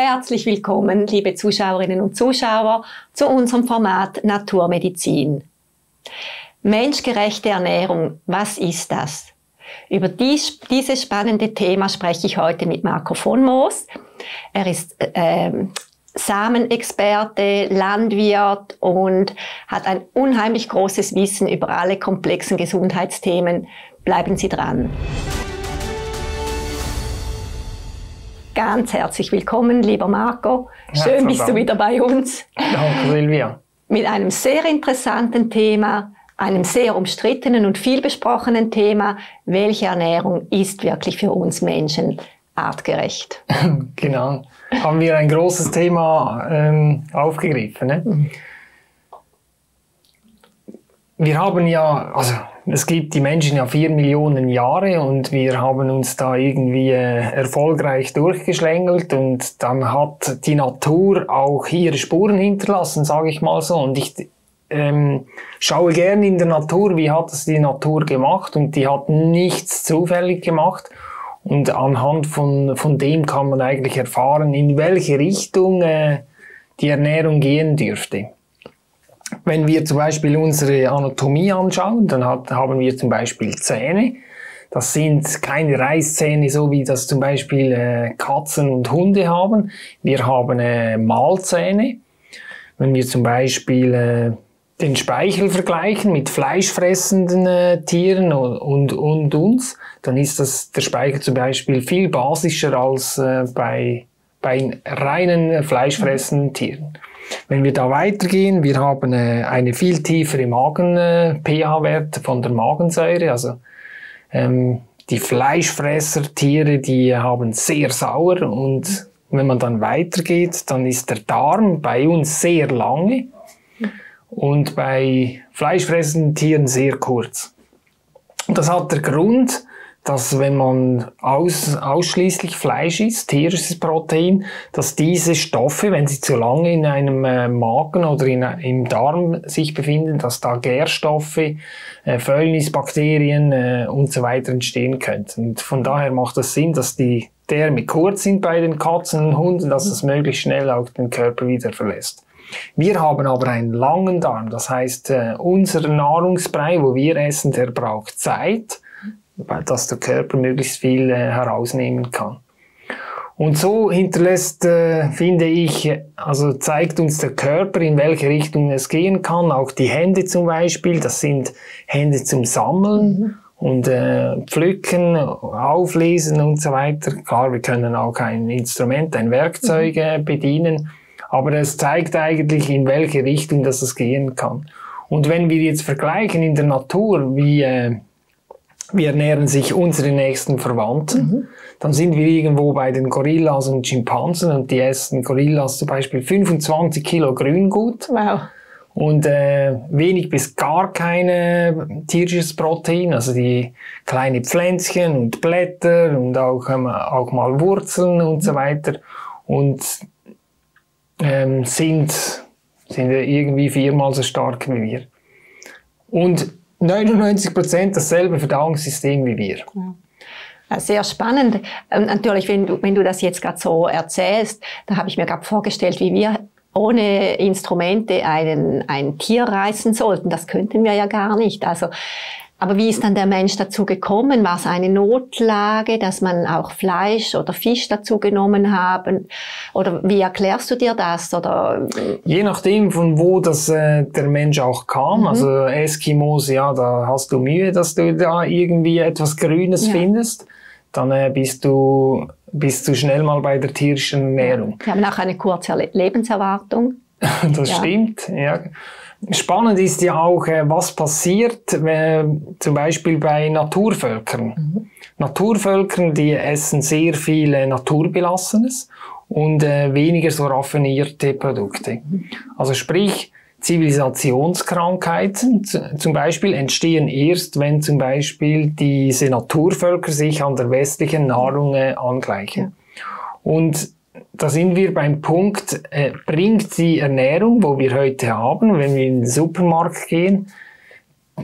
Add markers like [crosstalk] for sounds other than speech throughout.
Herzlich willkommen, liebe Zuschauerinnen und Zuschauer, zu unserem Format Naturmedizin. Menschgerechte Ernährung, was ist das? Über dies, dieses spannende Thema spreche ich heute mit Marco von Moos. Er ist äh, Samenexperte, Landwirt und hat ein unheimlich großes Wissen über alle komplexen Gesundheitsthemen. Bleiben Sie dran. Ganz herzlich willkommen, lieber Marco. Schön bist du wieder bei uns. Danke, Silvia. Mit einem sehr interessanten Thema, einem sehr umstrittenen und viel besprochenen Thema. Welche Ernährung ist wirklich für uns Menschen artgerecht? [laughs] genau. Haben wir ein großes Thema ähm, aufgegriffen. Ne? Wir haben ja, also es gibt die Menschen ja vier Millionen Jahre und wir haben uns da irgendwie äh, erfolgreich durchgeschlängelt und dann hat die Natur auch ihre Spuren hinterlassen, sage ich mal so. Und ich ähm, schaue gerne in der Natur, wie hat es die Natur gemacht und die hat nichts zufällig gemacht. Und anhand von, von dem kann man eigentlich erfahren, in welche Richtung äh, die Ernährung gehen dürfte. Wenn wir zum Beispiel unsere Anatomie anschauen, dann hat, haben wir zum Beispiel Zähne. Das sind keine Reißzähne, so wie das zum Beispiel äh, Katzen und Hunde haben. Wir haben äh, Mahlzähne. Wenn wir zum Beispiel äh, den Speichel vergleichen mit fleischfressenden äh, Tieren und, und, und, uns, dann ist das, der Speichel zum Beispiel viel basischer als äh, bei, bei reinen äh, fleischfressenden Tieren. Wenn wir da weitergehen, wir haben äh, eine viel tiefere Magen-pH-Wert äh, von der Magensäure. Also ähm, die Fleischfresser-Tiere, die haben sehr sauer und wenn man dann weitergeht, dann ist der Darm bei uns sehr lange und bei fleischfressenden Tieren sehr kurz. Das hat der Grund, dass wenn man aus, ausschließlich Fleisch isst, tierisches Protein, dass diese Stoffe, wenn sie zu lange in einem äh, Magen oder in, im Darm sich befinden, dass da Gärstoffe, äh, Fäulnisbakterien äh, und so weiter entstehen könnten. Und von daher macht es das Sinn, dass die Därme kurz sind bei den Katzen und Hunden, dass es möglichst schnell auch den Körper wieder verlässt. Wir haben aber einen langen Darm, das heißt, äh, unser Nahrungsbrei, wo wir essen, der braucht Zeit dass der Körper möglichst viel äh, herausnehmen kann. Und so hinterlässt, äh, finde ich, also zeigt uns der Körper, in welche Richtung es gehen kann. Auch die Hände zum Beispiel, das sind Hände zum Sammeln mhm. und äh, pflücken, auflesen und so weiter. Klar, wir können auch ein Instrument, ein Werkzeug mhm. äh, bedienen, aber es zeigt eigentlich, in welche Richtung das es gehen kann. Und wenn wir jetzt vergleichen in der Natur, wie äh, wie ernähren sich unsere nächsten Verwandten. Mhm. Dann sind wir irgendwo bei den Gorillas und Schimpansen und die essen Gorillas zum Beispiel 25 Kilo Grüngut. Wow. Und äh, wenig bis gar keine tierisches Protein, also die kleine Pflänzchen und Blätter und auch, ähm, auch mal Wurzeln und so weiter. Und ähm, sind, sind irgendwie viermal so stark wie wir. Und 99 Prozent dasselbe Verdauungssystem wie wir. Ja. Sehr spannend. Ähm, natürlich, wenn du, wenn du das jetzt gerade so erzählst, da habe ich mir gerade vorgestellt, wie wir ohne Instrumente einen, ein Tier reißen sollten. Das könnten wir ja gar nicht. Also aber wie ist dann der Mensch dazu gekommen? War es eine Notlage, dass man auch Fleisch oder Fisch dazu genommen haben? Oder wie erklärst du dir das? Oder Je nachdem, von wo das äh, der Mensch auch kam. Mhm. Also Eskimos, ja, da hast du Mühe, dass du da irgendwie etwas Grünes ja. findest. Dann äh, bist du bist du schnell mal bei der tierischen Ernährung. Wir haben auch eine kurze Lebenserwartung. [laughs] das ja. stimmt, ja. Spannend ist ja auch, äh, was passiert zum Beispiel bei Naturvölkern. Mhm. Naturvölkern, die essen sehr viel Naturbelassenes und äh, weniger so raffinierte Produkte. Mhm. Also sprich, Zivilisationskrankheiten zum Beispiel entstehen erst, wenn zum Beispiel diese Naturvölker sich an der westlichen Nahrung äh, angleichen. Und da sind wir beim Punkt, äh, bringt die Ernährung, wo wir heute haben, wenn wir in den Supermarkt gehen,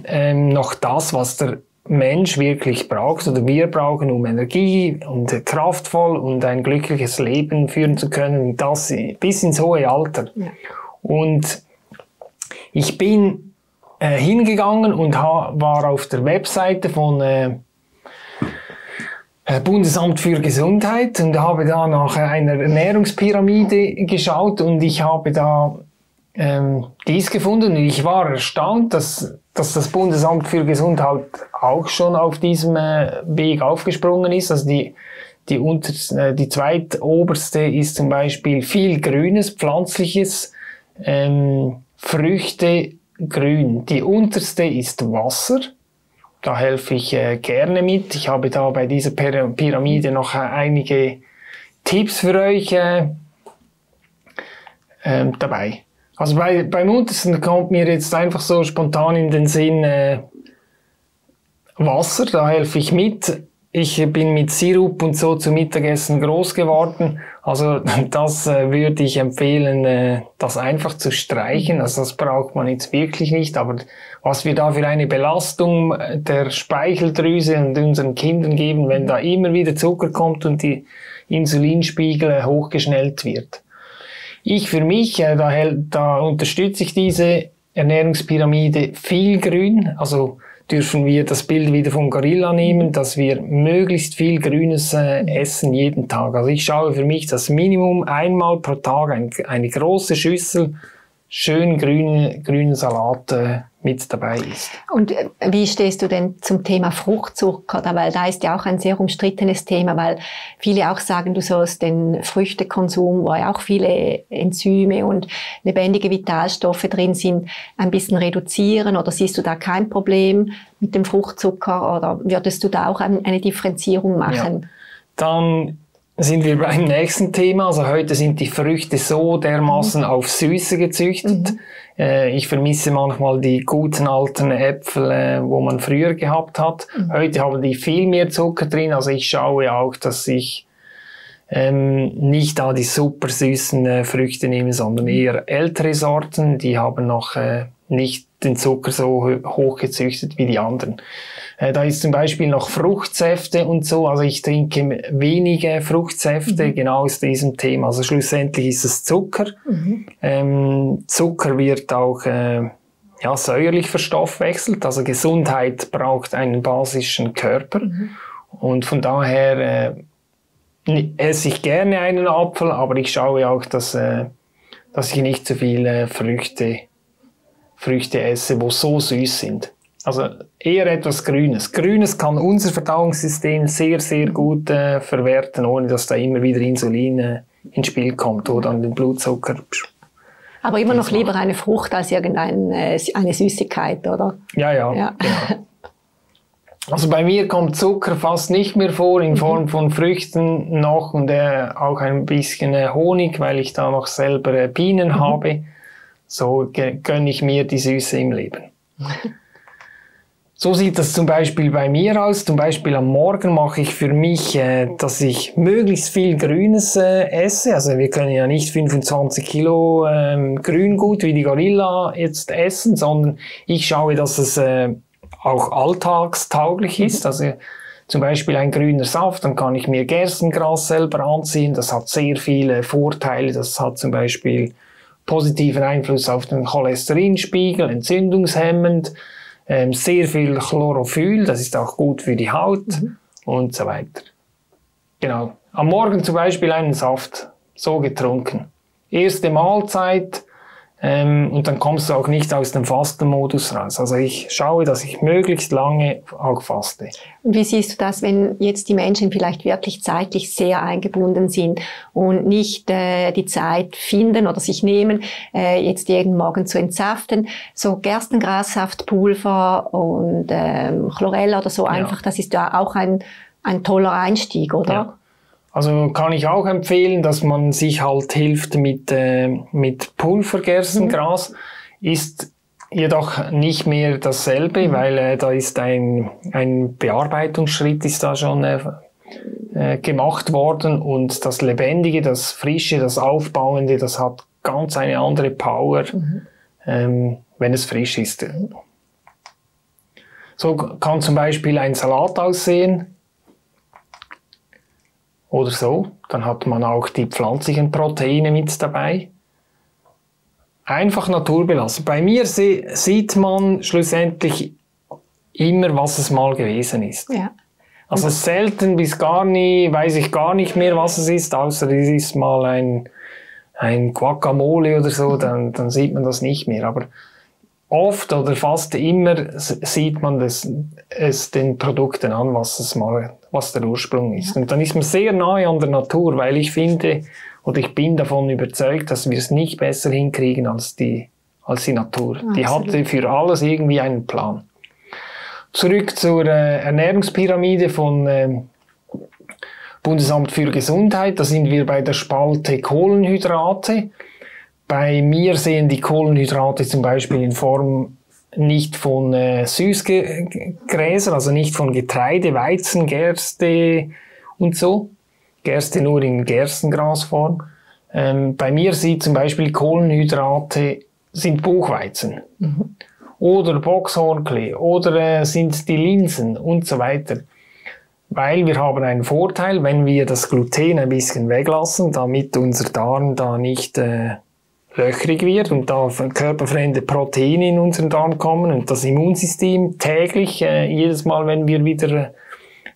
ähm, noch das, was der Mensch wirklich braucht oder wir brauchen, um Energie und kraftvoll und ein glückliches Leben führen zu können, das bis ins hohe Alter. Ja. Und ich bin äh, hingegangen und war auf der Webseite von äh, Bundesamt für Gesundheit und habe da nach einer Ernährungspyramide geschaut und ich habe da ähm, dies gefunden und ich war erstaunt, dass, dass das Bundesamt für Gesundheit auch schon auf diesem äh, Weg aufgesprungen ist. Also die, die, unter, äh, die zweitoberste ist zum Beispiel viel Grünes, Pflanzliches, ähm, Früchte, Grün. Die unterste ist Wasser. Da helfe ich äh, gerne mit. Ich habe da bei dieser Pyramide noch äh, einige Tipps für euch äh, äh, dabei. Also bei, beim untersten kommt mir jetzt einfach so spontan in den Sinn äh, Wasser, da helfe ich mit. Ich bin mit Sirup und so zum Mittagessen groß geworden. Also [laughs] das äh, würde ich empfehlen, das einfach zu streichen. Also das braucht man jetzt wirklich nicht. Aber was wir da für eine Belastung äh, der Speicheldrüse und unseren Kindern geben, wenn da immer wieder Zucker kommt und die Insulinspiegel äh, hochgeschnellt wird. Ich für mich, äh, da, da unterstütze ich diese Ernährungspyramide viel grün. Also dürfen wir das Bild wieder vom Gorilla nehmen, dass wir möglichst viel Grünes äh, essen jeden Tag. Also ich schaue für mich das Minimum einmal pro Tag ein, eine große Schüssel schön grüne, grünen Salat äh, mit dabei ist. Und äh, wie stehst du denn zum Thema Fruchtzucker? Weil da ist ja auch ein sehr umstrittenes Thema, weil viele auch sagen, du sollst den Früchtekonsum, wo ja auch viele Enzyme und lebendige Vitalstoffe drin sind, ein bisschen reduzieren oder siehst du da kein Problem mit dem Fruchtzucker oder würdest du da auch eine Differenzierung machen? Ja. Dann sind wir beim nächsten Thema. Also heute sind die Früchte so dermaßen mhm. auf Süße gezüchtet. Mhm. Äh, ich vermisse manchmal die guten alten Äpfel, äh, wo man früher gehabt hat. Mhm. Heute haben die viel mehr Zucker drin. Also ich schaue auch, dass ich ähm, nicht da die super süßen äh, Früchte nehme, sondern eher ältere Sorten. Die haben noch äh, nicht den Zucker so hoch gezüchtet wie die anderen. Äh, da ist zum Beispiel noch Fruchtsäfte und so. Also ich trinke wenige Fruchtsäfte mhm. genau aus diesem Thema. Also schlussendlich ist es Zucker. Mhm. Ähm, Zucker wird auch äh, ja, säuerlich verstoffwechselt. Also Gesundheit braucht einen basischen Körper. Mhm. Und von daher äh, esse ich gerne einen Apfel, aber ich schaue auch, dass, äh, dass ich nicht zu viele Früchte, Früchte esse, wo so süß sind. Also eher etwas Grünes. Grünes kann unser Verdauungssystem sehr, sehr gut äh, verwerten, ohne dass da immer wieder Insulin äh, ins Spiel kommt oder an den Blutzucker. Aber immer noch lieber eine Frucht als irgendeine äh, eine Süßigkeit, oder? Ja, ja. ja. Genau. Also bei mir kommt Zucker fast nicht mehr vor in Form mhm. von Früchten noch und äh, auch ein bisschen äh, Honig, weil ich da noch selber äh, Bienen mhm. habe. So gönne ich mir die Süße im Leben. So sieht das zum Beispiel bei mir aus. Zum Beispiel am Morgen mache ich für mich, äh, dass ich möglichst viel Grünes äh, esse. Also wir können ja nicht 25 Kilo ähm, Grüngut wie die Gorilla jetzt essen, sondern ich schaue, dass es äh, auch alltagstauglich ist. Also zum Beispiel ein grüner Saft, dann kann ich mir Gerstengras selber anziehen. Das hat sehr viele Vorteile. Das hat zum Beispiel positiven Einfluss auf den Cholesterinspiegel, entzündungshemmend ähm, sehr viel Chlorophyll, das ist auch gut für die Haut mhm. und so weiter. Genau. Am Morgen zum Beispiel einen Saft, so getrunken. Erste Mahlzeit, ähm, und dann kommst du auch nicht aus dem Fastenmodus raus. Also ich schaue, dass ich möglichst lange auch faste. Und wie siehst du das, wenn jetzt die Menschen vielleicht wirklich zeitlich sehr eingebunden sind und nicht äh, die Zeit finden oder sich nehmen, äh, jetzt jeden Morgen zu entsaften? So Gerstengrassaftpulver und ähm, Chlorella oder so einfach, ja. das ist ja auch ein, ein toller Einstieg, oder? Ja. Also kann ich auch empfehlen, dass man sich halt hilft mit, äh, mit Pulvergerstengras. Mhm. Ist jedoch nicht mehr dasselbe, mhm. weil äh, da ist ein, ein Bearbeitungsschritt ist da schon äh, äh, gemacht worden und das Lebendige, das Frische, das Aufbauende, das hat ganz eine andere Power, mhm. ähm, wenn es frisch ist. So kann zum Beispiel ein Salat aussehen. Oder so. Dann hat man auch die pflanzlichen Proteine mit dabei. Einfach naturbelassen. Bei mir sieht man schlussendlich immer, was es mal gewesen ist. Ja. Also selten bis gar nie, weiß ich gar nicht mehr, was es ist, außer es ist mal ein, ein Guacamole oder so, dann, dann sieht man das nicht mehr. Aber oft oder fast immer sieht man das, es den Produkten an, was es mal, was der Ursprung ist. Ja. Und dann ist man sehr nahe an der Natur, weil ich finde, oder ich bin davon überzeugt, dass wir es nicht besser hinkriegen als die, als die Natur. Absolut. Die hatte für alles irgendwie einen Plan. Zurück zur äh, Ernährungspyramide von äh, Bundesamt für Gesundheit. Da sind wir bei der Spalte Kohlenhydrate. Bei mir sehen die Kohlenhydrate zum Beispiel in Form nicht von äh, Süßgräsern, also nicht von Getreide, Weizen, Gerste und so. Gerste nur in Gerstengrasform. Ähm, bei mir sieht zum Beispiel Kohlenhydrate sind Buchweizen. Mhm oder Boxhornklee oder äh, sind die Linsen und so weiter. Weil wir haben einen Vorteil, wenn wir das Gluten ein bisschen weglassen, damit unser Darm da nicht äh, löchrig wird und da körperfremde Proteine in unseren Darm kommen und das Immunsystem täglich, äh, jedes Mal, wenn wir wieder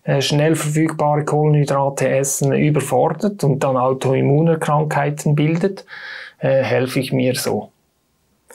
äh, schnell verfügbare Kohlenhydrate essen, überfordert und dann Autoimmunerkrankheiten bildet, äh, helfe ich mir so.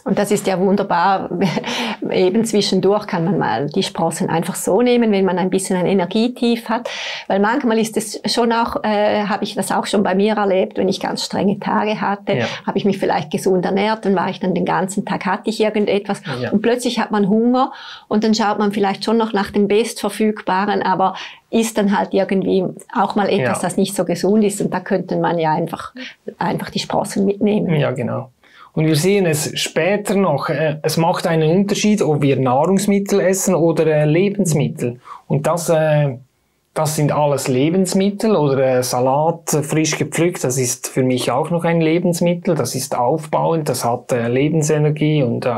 Und das ist ja wunderbar. [laughs] Eben zwischendurch kann man mal die Sprossen einfach so nehmen, wenn man ein bisschen ein Energietief hat. Weil manchmal ist es schon auch, äh, habe ich das auch schon bei mir erlebt, wenn ich ganz strenge Tage hatte, ja. habe ich mich vielleicht gesund ernährt, dann war ich dann den ganzen Tag, hatte ich irgendetwas ja. und plötzlich hat man Hunger und dann schaut man vielleicht schon noch nach dem Bestverfügbaren, aber ist dann halt irgendwie auch mal etwas, ja. das nicht so gesund ist und da könnte man ja einfach, einfach die Sprossen mitnehmen. Ja, genau. Und wir sehen es später noch, äh, es macht einen Unterschied, ob wir Nahrungsmittel essen oder äh, Lebensmittel. Und das, äh, das sind alles Lebensmittel oder äh, Salat äh, frisch gepflückt, das ist für mich auch noch ein Lebensmittel, das ist aufbauend, das hat äh, Lebensenergie und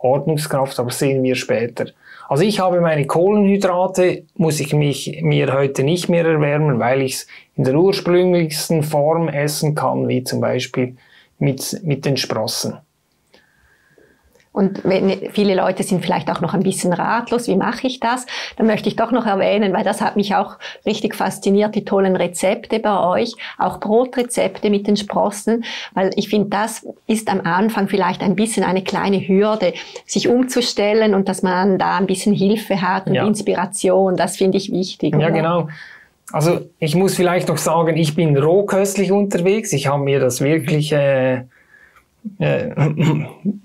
Ordnungskraft, aber sehen wir später. Also ich habe meine Kohlenhydrate, muss ich mich, mir heute nicht mehr erwärmen, weil ich es in der ursprünglichsten Form essen kann, wie zum Beispiel mit, mit den Sprossen. Und wenn, viele Leute sind vielleicht auch noch ein bisschen ratlos, wie mache ich das? Dann möchte ich doch noch erwähnen, weil das hat mich auch richtig fasziniert, die tollen Rezepte bei euch, auch Brotrezepte mit den Sprossen, weil ich finde, das ist am Anfang vielleicht ein bisschen eine kleine Hürde, sich umzustellen und dass man da ein bisschen Hilfe hat und ja. Inspiration, das finde ich wichtig. Ja, oder? genau. Also ich muss vielleicht noch sagen, ich bin rohköstlich unterwegs. Ich habe mir das wirklich, äh, äh,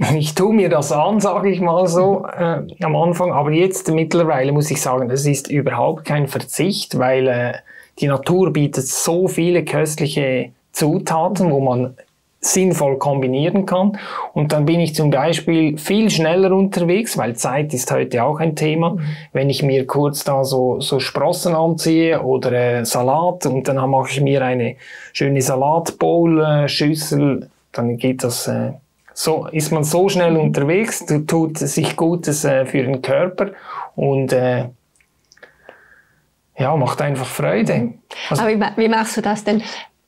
[laughs] ich tue mir das an, sage ich mal so äh, am Anfang. Aber jetzt mittlerweile muss ich sagen, es ist überhaupt kein Verzicht, weil äh, die Natur bietet so viele köstliche Zutaten, wo man sinnvoll kombinieren kann. Und dann bin ich zum Beispiel viel schneller unterwegs, weil Zeit ist heute auch ein Thema. Mhm. Wenn ich mir kurz da so, so Sprossen anziehe oder äh, Salat und dann mache ich mir eine schöne Salatbowl-Schüssel, dann geht das, äh, so, ist man so schnell mhm. unterwegs, tut sich Gutes äh, für den Körper und äh, ja, macht einfach Freude. Also, Aber wie, wie machst du das denn?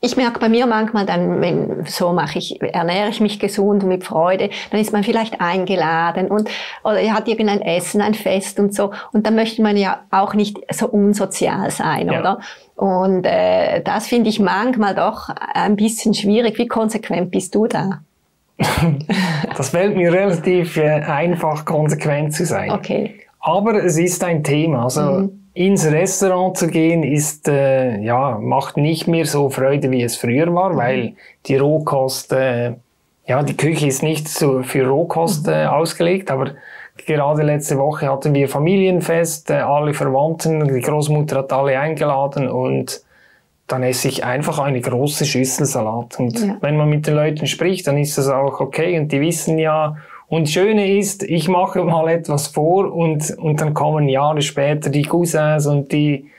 Ich merke bei mir manchmal dann, wenn so mache ich, ernähre ich mich gesund und mit Freude, dann ist man vielleicht eingeladen und oder er hat irgendein Essen, ein Fest und so und dann möchte man ja auch nicht so unsozial sein, ja. oder? Und äh, das finde ich manchmal doch ein bisschen schwierig. Wie konsequent bist du da? [laughs] das fällt mir relativ äh, einfach, konsequent zu sein. Okay. Aber es ist ein Thema. Also mhm ins Restaurant zu gehen ist äh, ja macht nicht mehr so Freude wie es früher war, mhm. weil die Rohkost äh, ja die Küche ist nicht so für Rohkost äh, mhm. ausgelegt, aber gerade letzte Woche hatten wir Familienfest, äh, alle Verwandten, die Großmutter hat alle eingeladen und dann esse ich einfach eine große Schüssel Salat und ja. wenn man mit den Leuten spricht, dann ist das auch okay und die wissen ja und das Schöne ist, ich mache mal etwas vor und, und dann kommen Jahre später die Cousins und die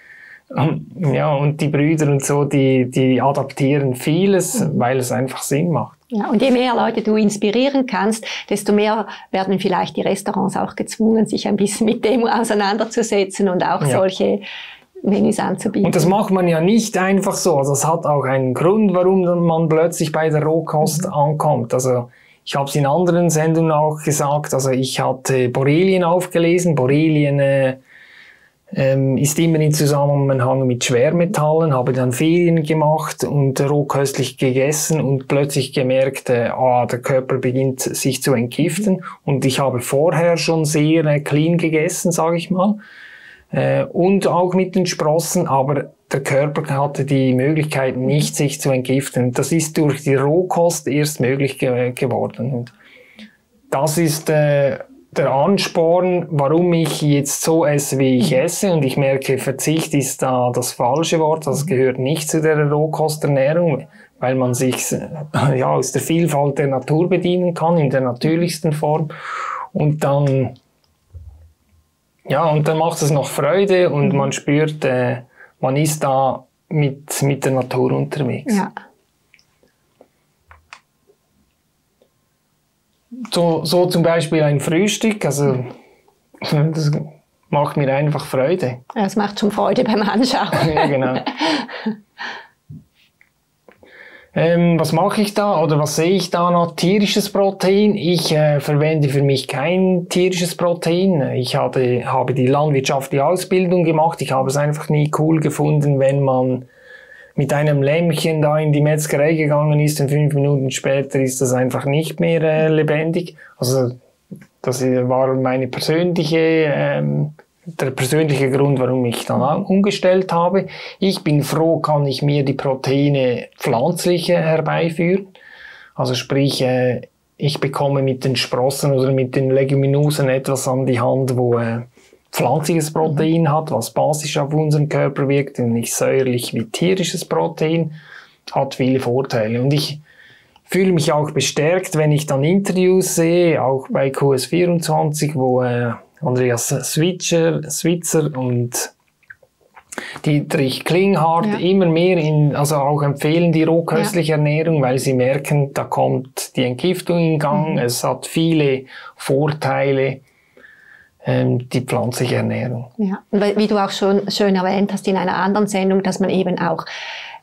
ja, und die Brüder und so, die, die adaptieren vieles, weil es einfach Sinn macht. Ja, und je mehr Leute du inspirieren kannst, desto mehr werden vielleicht die Restaurants auch gezwungen, sich ein bisschen mit dem auseinanderzusetzen und auch ja. solche Menüs anzubieten. Und das macht man ja nicht einfach so. Also es hat auch einen Grund, warum man plötzlich bei der Rohkost mhm. ankommt. Also ich habe es in anderen Sendungen auch gesagt. Also ich hatte Borrelien aufgelesen. Borrelien äh, ähm, ist immer in Zusammenhang mit Schwermetallen, habe dann Ferien gemacht und rohköstlich gegessen und plötzlich gemerkt, äh, ah, der Körper beginnt sich zu entgiften und ich habe vorher schon sehr äh, clean gegessen, sage ich mal, äh, und auch mit den Sprossen, aber der Körper hatte die Möglichkeit nicht, sich zu entgiften. Das ist durch die Rohkost erst möglich ge geworden. Und das ist äh, der Ansporn, warum ich jetzt so esse, wie ich mhm. esse. Und ich merke, Verzicht ist da das falsche Wort. Das gehört nicht zu der Rohkosternährung, weil man sich äh, ja, aus der Vielfalt der Natur bedienen kann, in der natürlichsten Form. Und dann, ja, und dann macht es noch Freude und mhm. man spürt, äh, man ist da mit, mit der Natur unterwegs. Ja. so, so zum Beispiel ein Frühstück, also [laughs] das macht mir einfach Freude. Ja, es macht schon Freude beim Anschauen. [laughs] ja, genau. [laughs] Ähm, was mache ich da oder was sehe ich da noch? Tierisches Protein. Ich äh, verwende für mich kein tierisches Protein. Ich hatte, habe die landwirtschaftliche Ausbildung gemacht. Ich habe es einfach nie cool gefunden, wenn man mit einem Lämmchen da in die Metzgerei gegangen ist und fünf Minuten später ist das einfach nicht mehr äh, lebendig. Also das war meine persönliche, ähm, der persönliche Grund, warum ich dann umgestellt habe. Ich bin froh, kann ich mir die Proteine pflanzliche herbeiführen. Also sprich, äh, ich bekomme mit den Sprossen oder mit den Leguminosen etwas an die Hand, wo äh, pflanzliches Protein hat, was basisch auf unseren Körper wirkt und nicht säuerlich wie tierisches Protein, hat viele Vorteile. Und ich fühle mich auch bestärkt, wenn ich dann Interviews sehe, auch bei QS24, wo äh, Andreas Switzer, Switzer und Dietrich Klinghardt ja. immer mehr in, also auch empfehlen die rohköstliche ja. Ernährung, weil sie merken, da kommt die Entgiftung in Gang, mhm. es hat viele Vorteile ähm, die pflanzliche Ernährung. Ja, wie du auch schon schön erwähnt hast in einer anderen Sendung, dass man eben auch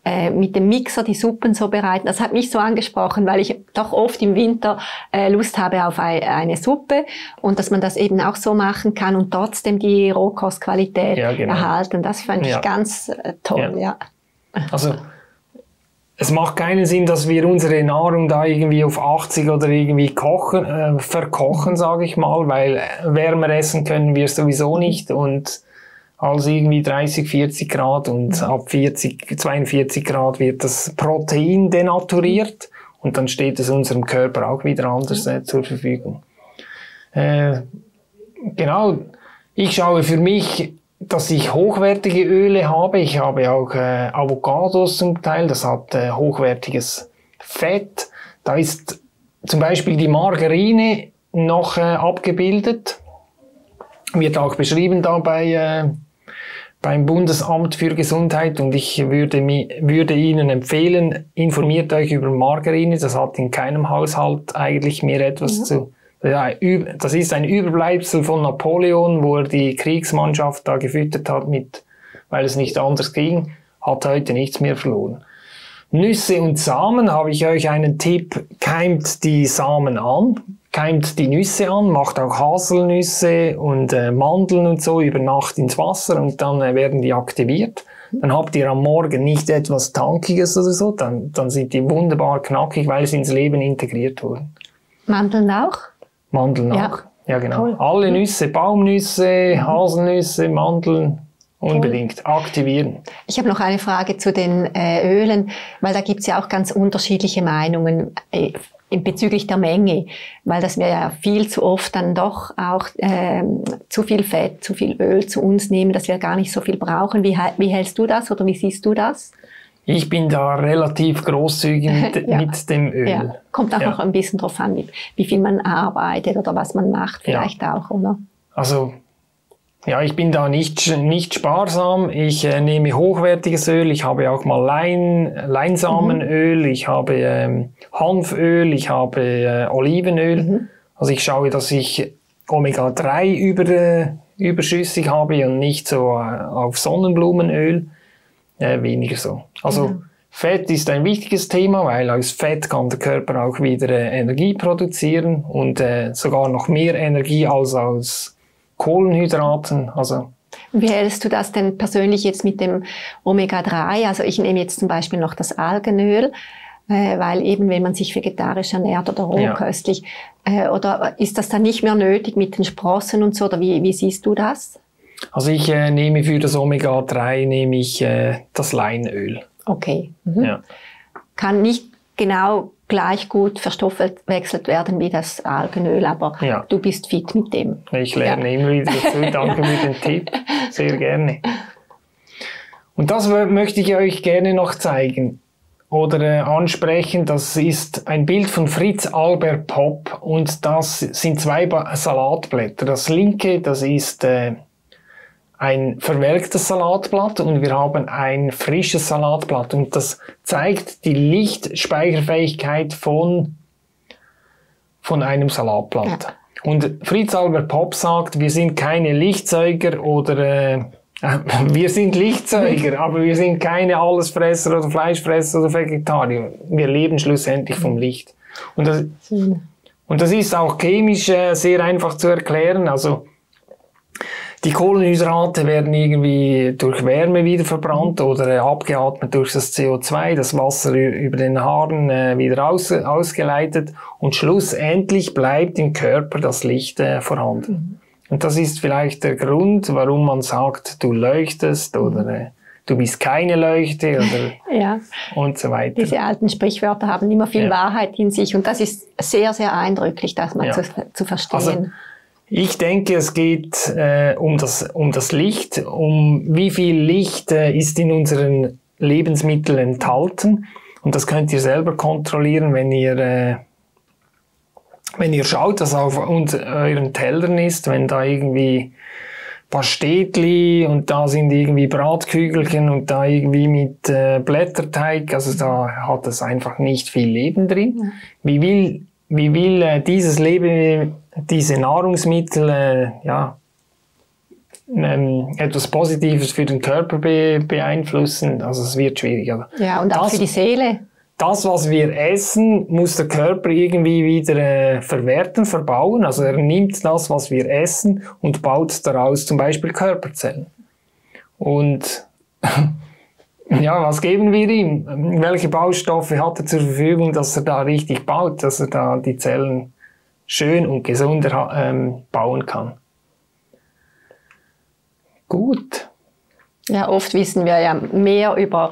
äh, mit dem Mixer die Suppen so bereiten. Das hat mich so angesprochen, weil ich doch oft im Winter äh, Lust habe auf eine Suppe und dass man das eben auch so machen kann und trotzdem die Rohkostqualität ja, genau. erhalten. Das fand ich ganz äh, toll, ja. ja. Also es macht keinen Sinn, dass wir unsere Nahrung da irgendwie auf 80 oder irgendwie kochen, äh, verkochen, sage ich mal, weil wärmer essen können wir sowieso nicht und als irgendwie 30, 40 Grad und ab 40, 42 Grad wird das Protein denaturiert und dann steht es unserem Körper auch wieder anders äh, zur Verfügung. Äh, genau, ich schaue für mich dass ich hochwertige Öle habe. Ich habe auch äh, Avocados zum Teil, das hat äh, hochwertiges Fett. Da ist zum Beispiel die Margarine noch äh, abgebildet. Wird auch beschrieben da bei, äh, beim Bundesamt für Gesundheit und ich würde, würde Ihnen empfehlen, informiert euch über Margarine. Das hat in keinem Haushalt eigentlich mehr etwas mhm. zu ja, das ist ein Überbleibsel von Napoleon, wo er die Kriegsmannschaft da gefüttert hat mit, weil es nicht anders ging, hat heute nichts mehr verloren. Nüsse und Samen habe ich euch einen Tipp, keimt die Samen an, keimt die Nüsse an, macht auch Haselnüsse und äh, Mandeln und so über Nacht ins Wasser und dann äh, werden die aktiviert. Dann habt ihr am Morgen nicht etwas Tankiges oder so, dann, dann sind die wunderbar knackig, weil sie ins Leben integriert wurden. Mandeln auch? Mandeln ja. auch. Ja, genau. Cool. Alle Nüsse, Baumnüsse, mhm. Haselnüsse, Mandeln, Unbedingt aktivieren. Ich habe noch eine Frage zu den äh, Ölen, weil da gibt es ja auch ganz unterschiedliche Meinungen äh, bezüglich der Menge, weil das wir ja viel zu oft dann doch auch äh, zu viel Fett, zu viel Öl zu uns nehmen, dass wir gar nicht so viel brauchen. Wie, wie hältst du das oder wie siehst du das? Ich bin da relativ großzügig mit, [laughs] ja. mit dem Öl. Ja. Kommt auch ja. noch ein bisschen drauf an, wie, wie, viel man arbeitet oder was man macht, vielleicht auch, oder? Also Ja, ich bin da nicht, nicht sparsam. Ich äh, nehme hochwertiges Öl. Ich habe auch mal Lein, Leinsamenöl. Mhm. Ich habe ähm, Hanföl. Ich habe äh, Olivenöl. Mhm. Also ich schaue, dass ich Omega-3 über, äh, überschüssig habe und nicht so äh, auf Sonnenblumenöl. Äh, weniger so. Also mhm. Fett ist ein wichtiges Thema, weil aus Fett kann der Körper auch wieder äh, Energie produzieren und sogar noch mehr Energie als aus Kohlenhydraten. Also wie hältst du das denn persönlich jetzt mit dem Omega-3? Also ich nehme jetzt zum Beispiel noch das Algenöl, äh, weil eben wenn man sich vegetarisch ernährt oder rohköstlich, ja. äh, oder ist das dann nicht mehr nötig mit den Sprossen und so, oder wie, wie siehst du das? Also ich äh, nehme für das Omega-3 nehme ich äh, das Leinöl. Okay. Mhm. Ja. Kann nicht genau gleich gut verstoffwechselt werden wie das Algenöl, aber ja. du bist fit mit dem. Ich lerne ja. immer wieder dazu. [laughs] Danke für den Tipp. Sehr gerne. Und das möchte ich euch gerne noch zeigen oder äh, ansprechen. Das ist ein Bild von Fritz Albert Popp und das sind zwei ba Salatblätter. Das linke, das ist äh, ein verwelktes Salatblatt und wir haben ein frisches Salatblatt und das zeigt die Lichtspeicherfähigkeit von, von einem Salatblatt. Ja. Und Fritz Albert Popp sagt, wir sind keine Lichtzeuger oder äh, [laughs] wir sind Lichtzeuger, [laughs] aber wir sind keine Allesfresser oder Fleischfresser oder Vegetarier. Wir leben schlussendlich vom Licht. Und das, und das ist auch chemisch äh, sehr einfach zu erklären. Also die Kohlenhydrate werden irgendwie durch Wärme wieder verbrannt oder äh, abgeatmet durch das CO2, das Wasser über den Haaren äh, wieder aus, ausgeleitet und schlussendlich bleibt im Körper das Licht äh, vorhanden. Mhm. Und das ist vielleicht der Grund, warum man sagt, du leuchtest oder du bist keine Leuchte oder [laughs] ja. und so weiter. Diese alten Sprichwörter haben immer viel ja. Wahrheit in sich und das ist sehr, sehr eindrücklich, das mal ja. zu, zu verstehen. Also, ich denke, es geht äh, um, das, um das Licht, um wie viel Licht äh, ist in unseren Lebensmitteln enthalten. Und das könnt ihr selber kontrollieren, wenn ihr, äh, wenn ihr schaut, dass auf uns, euren Tellern ist, wenn da irgendwie Pastetli und da sind irgendwie Bratkügelchen und da irgendwie mit äh, Blätterteig, also da hat es einfach nicht viel Leben drin. Wie will, wie will äh, dieses Leben diese Nahrungsmittel äh, ja, ähm, etwas Positives für den Körper be beeinflussen. Also es wird schwierig. Aber ja, und auch das, für die Seele. Das, was wir essen, muss der Körper irgendwie wieder äh, verwerten, verbauen. Also er nimmt das, was wir essen und baut daraus zum Beispiel Körperzellen. Und [laughs] ja, was geben wir ihm? Welche Baustoffe hat er zur Verfügung, dass er da richtig baut, dass er da die Zellen schön und gesund ähm, bauen kann. Gut. Ja, oft wissen wir ja mehr über,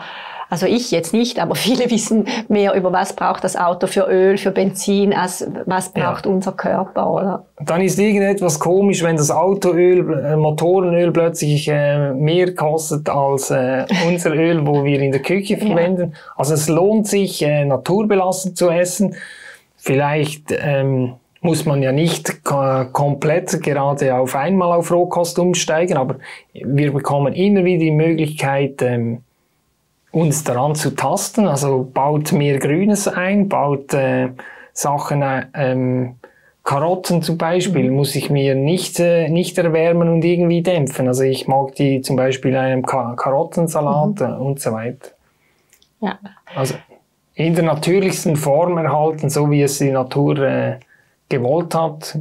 also ich jetzt nicht, aber [laughs] viele wissen mehr über, was braucht das Auto für Öl, für Benzin, als was braucht ja. unser Körper, oder? Dann ist irgendetwas komisch, wenn das Autoöl, äh, Motorenöl plötzlich äh, mehr kostet als äh, unser [laughs] Öl, wo wir in der Küche verwenden. Ja. Also es lohnt sich, äh, naturbelassen zu essen. Vielleicht ähm, muss man ja nicht komplett gerade auf einmal auf Rohkost umsteigen, aber wir bekommen immer wieder die Möglichkeit, ähm, uns daran zu tasten. Also baut mehr Grünes ein, baut äh, Sachen, äh, ähm, Karotten zum Beispiel, muss ich mir nicht, äh, nicht erwärmen und irgendwie dämpfen. Also ich mag die zum Beispiel in einem Ka Karottensalat mhm. und so weiter. Ja. Also in der natürlichsten Form erhalten, so wie es die Natur äh, gewollt hat.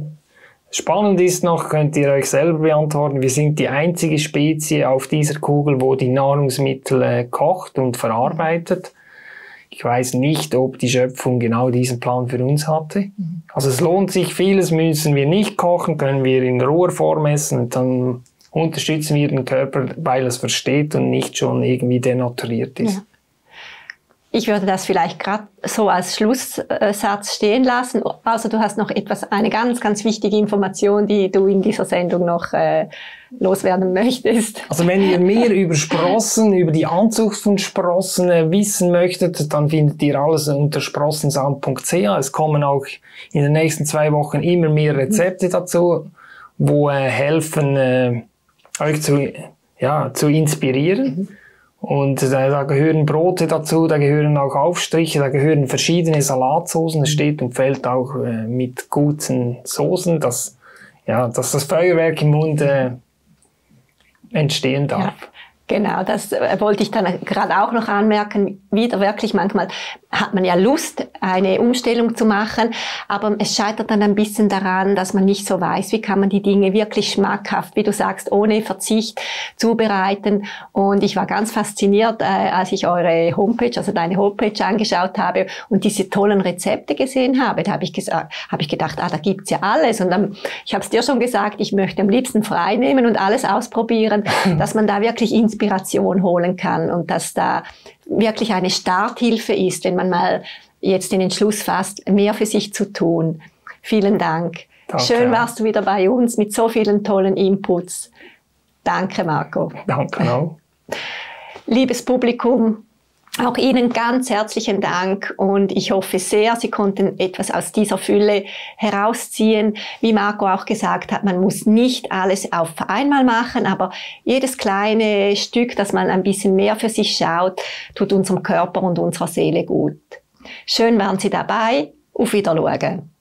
Spannend ist noch, könnt ihr euch selber beantworten, wir sind die einzige Spezie auf dieser Kugel, wo die Nahrungsmittel äh, kocht und verarbeitet. Ich weiß nicht, ob die Schöpfung genau diesen Plan für uns hatte. Also es lohnt sich, vieles müssen wir nicht kochen, können wir in roher Form essen und dann unterstützen wir den Körper, weil es versteht und nicht schon irgendwie denaturiert ist. Ja. Ich würde das vielleicht gerade so als Schlusssatz stehen lassen. Also du hast noch etwas, eine ganz, ganz wichtige Information, die du in dieser Sendung noch äh, loswerden möchtest. Also wenn ihr mehr über Sprossen, über die Anzucht von Sprossen äh, wissen möchtet, dann findet ihr alles unter sprossensamen.ch. Es kommen auch in den nächsten zwei Wochen immer mehr Rezepte dazu, wo äh, helfen, äh, euch zu, ja, zu inspirieren. Mhm. Und da, da, gehören Brote dazu, da gehören auch Aufstriche, da gehören verschiedene Salatsoßen. Es steht und fällt auch äh, mit guten Soßen, dass, ja, dass das Feuerwerk im Mund äh, entstehen darf. Ja. Genau, das äh, wollte ich dann gerade auch noch anmerken. Wieder wirklich manchmal hat man ja Lust, eine Umstellung zu machen, aber es scheitert dann ein bisschen daran, dass man nicht so weiß, wie kann man die Dinge wirklich schmackhaft, wie du sagst, ohne Verzicht zubereiten. Und ich war ganz fasziniert, äh, als ich eure Homepage, also deine Homepage angeschaut habe und diese tollen Rezepte gesehen habe. Da habe ich gesagt, habe ich gedacht, ah, da gibt's ja alles. Und dann, ich habe es dir schon gesagt, ich möchte am liebsten frei nehmen und alles ausprobieren, [laughs] dass man da wirklich Inspiration holen kann und dass da wirklich eine Starthilfe ist, wenn man mal jetzt den Entschluss fasst, mehr für sich zu tun. Vielen Dank. Danke. Schön warst du wieder bei uns mit so vielen tollen Inputs. Danke, Marco. Danke auch. Liebes Publikum, auch Ihnen ganz herzlichen Dank und ich hoffe sehr, Sie konnten etwas aus dieser Fülle herausziehen. Wie Marco auch gesagt hat, man muss nicht alles auf einmal machen, aber jedes kleine Stück, dass man ein bisschen mehr für sich schaut, tut unserem Körper und unserer Seele gut. Schön waren Sie dabei. Auf Wiedersehen.